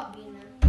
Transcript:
I've Robin.